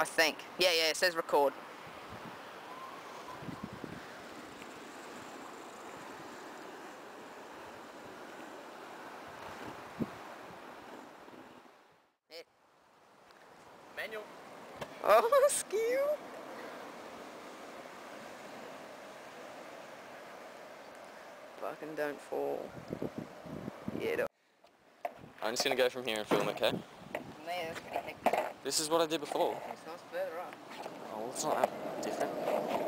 I think. Yeah, yeah, it says record. Yeah. Manual. Oh, skill. Fucking don't fall. Yeah, don't. I'm just gonna go from here and film it, okay? This is what I did before. It's not further up. Oh, well, it's not that different.